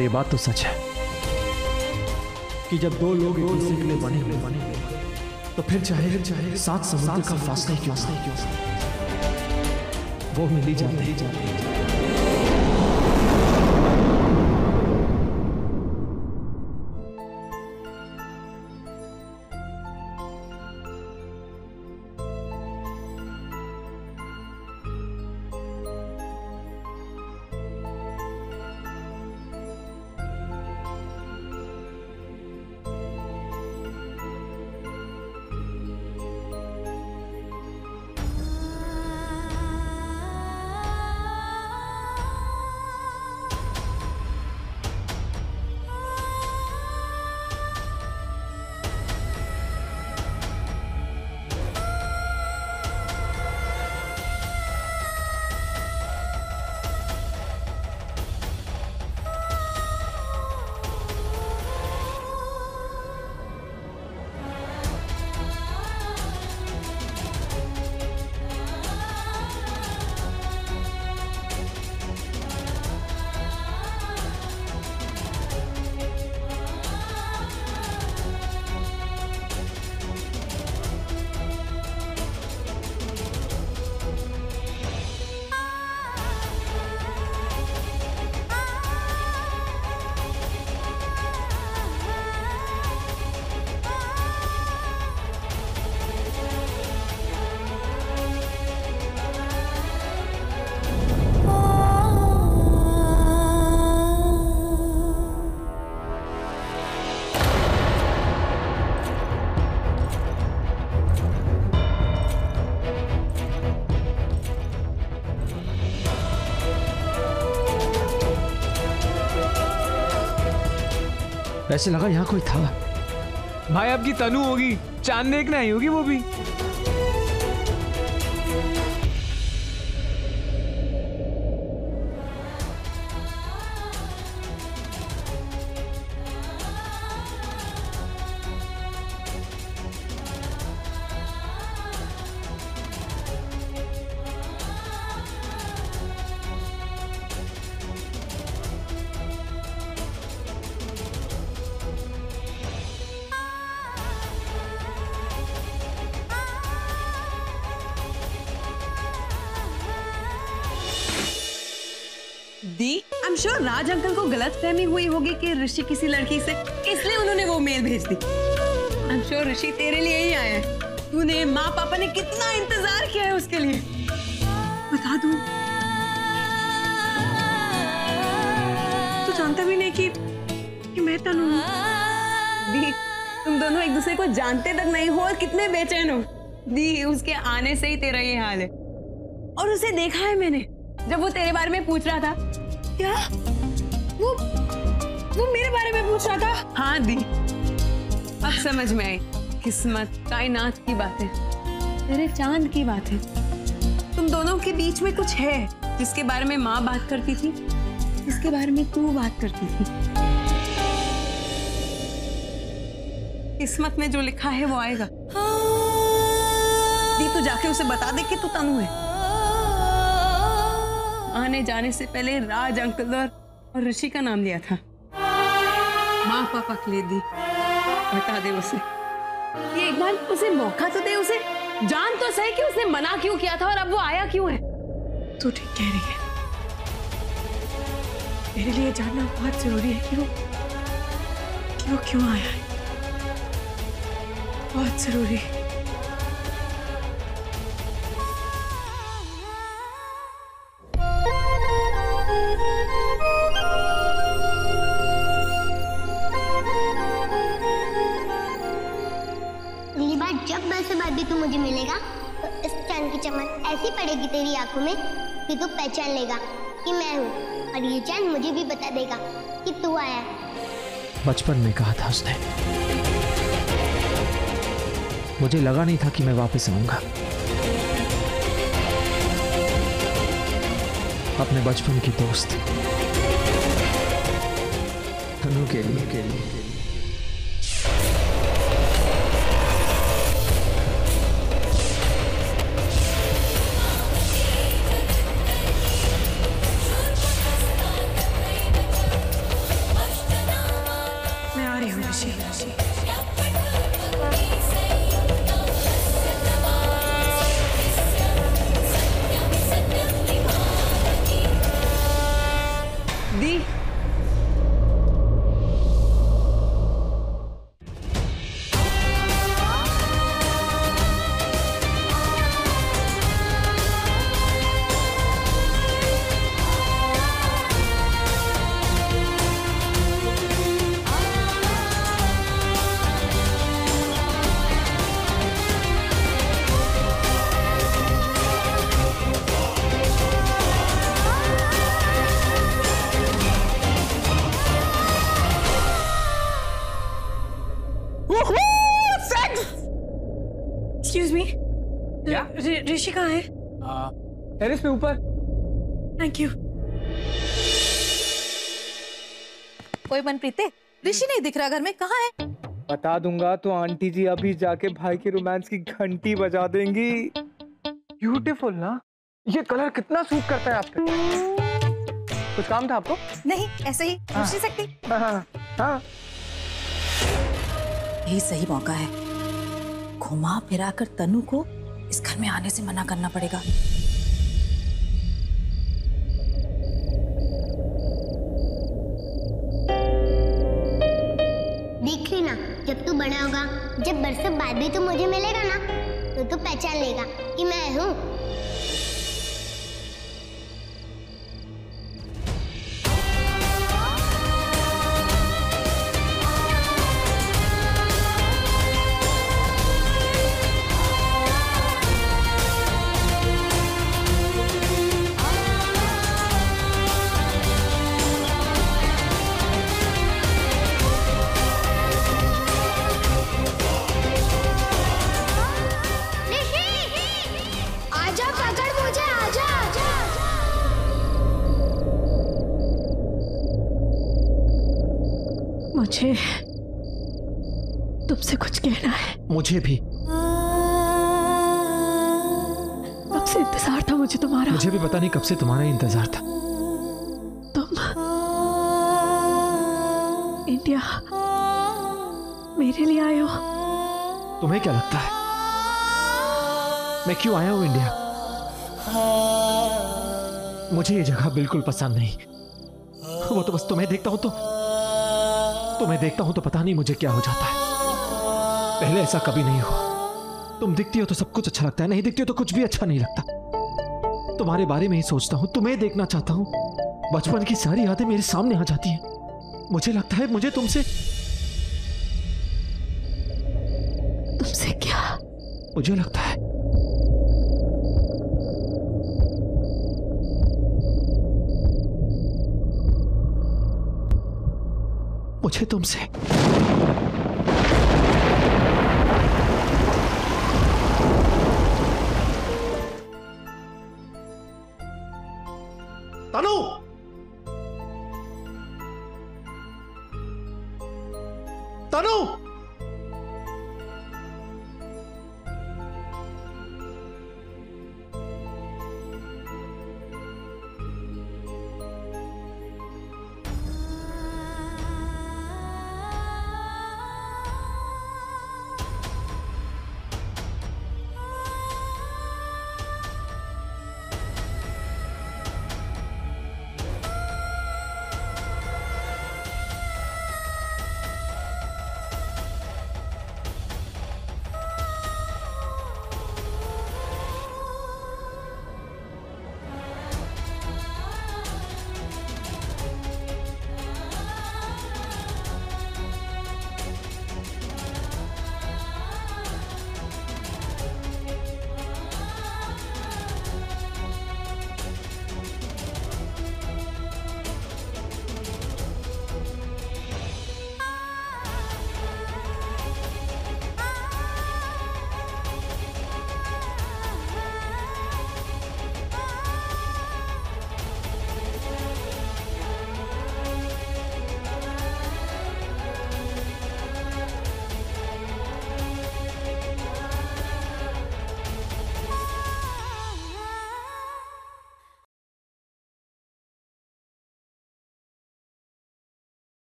और ये बात तो सच है कि जब दो लोग एक दूसरे के लिए बने हुए बने हुए तो फिर चाहे चाहे सात समुद्र का फासला क्यों वो मिली जाते ही जाते हैं। वैसे लगा यहाँ कोई था। भाई आपकी तनु होगी। चाँद देखने आई होगी वो भी। दी? I am sure Raj uncle को गलत फहमी हुई होगी कि ऋषि किसी लड़की से, इसलिए उन्होंने वो मेल भेज दी। आई एम श्योर ऋषि तेरे लिए ही आया है। तूने माँ पापा ने कितना इंतज़ार किया है उसके लिए। बता दूँ? तू जानता भी नहीं कि कि मैं तनु दी, तुम दोनों एक दूसरे को जानते तक नहीं हो और कितने बेचैन हो। दी, उसके आने से ही तेरा ये हाल है। और उसे देखा है मैंने, जब वो तेरे बारे में पूछ रहा था। क्या? वो वो मेरे बारे में पूछ रहा था। हाँ दी। अब समझ में आई। किस्मत कायनात की बात। है तेरे चाँद की बात। है तुम दोनों के बीच में कुछ है जिसके बारे में माँ बात करती थी? जिसके बारे में तू बात करती थी। किस्मत में जो लिखा है वो आएगा। दी तू जाके उसे बता दे कि तू तनु है। आने जाने से पहले राज अंकल और, और ऋषि का नाम लिया था। माँ पापा के लिए दी। बता दे उसे। ये एक बार उसे मौका तो दे उसे। जान तो सही कि उसने मना क्यों किया था और अब वो आया क्यों है? तू ठीक कह रही है। मेरे लिए जानना बहुत ज़रूरी है कि वो कि वो क्यों आया है। बहुत ज़रूरी है। तू मुझे मिलेगा तो इस चाँद की चमक ऐसी पड़ेगी तेरी आँखों में कि तू पहचान लेगा कि मैं हूँ। और ये चाँद मुझे भी बता देगा कि तू आया बचपन में कहा था उसने। मुझे लगा नहीं था कि मैं वापस आऊँगा। अपने बचपन की दोस्त। तनु के लिए के लिए। दी एक्सक्यूज मी? ऋषि कहाँ है टेरिस पे ऊपर थैंक यू कोई मनप्रीते ऋषि नहीं दिख रहा घर में कहाँ है? बता दूँगा तो आंटी जी अभी जाके भाई के रोमांस की घंटी बजा देंगी। ब्यूटीफुल ना? ये कलर कितना सूट करता है आप पे कुछ काम था आपको? नहीं ऐसे ही पूछ नहीं सकती। हाँ हाँ। हाँ यही सही मौका है। घुमा फिरा कर तनु को इस घर में आने से मना करना पड़ेगा। देख लेना, जब तू बड़ा होगा, जब बरसों बाद भी तू मुझे मिलेगा ना तो तू पहचान लेगा कि मैं हूँ। मुझे तुमसे कुछ कहना है। मुझे भी। कब से इंतज़ार था मुझे तुम्हारा? मुझे भी पता नहीं कब से तुम्हारा इंतज़ार था। तुम इंडिया मेरे लिए आए हो। तुम्हें क्या लगता है? मैं क्यों आया हूँ इंडिया? मुझे ये जगह बिल्कुल पसंद नहीं। वो तो बस तुम्हें देखता हूँ तो तुम्हें देखता हूँ तो पता नहीं मुझे क्या हो जाता है। पहले ऐसा कभी नहीं हुआ। तुम दिखती हो तो सब कुछ अच्छा लगता है नहीं दिखती हो तो कुछ भी अच्छा नहीं लगता। तुम्हारे बारे में ही सोचता हूँ तुम्हें देखना चाहता हूँ। बचपन की सारी यादें मेरे सामने आ जाती हैं। मुझे लगता है मुझे तुमसे तुमसे क्या? मुझे लगता है मुझे तुमसे। तनु! तनु!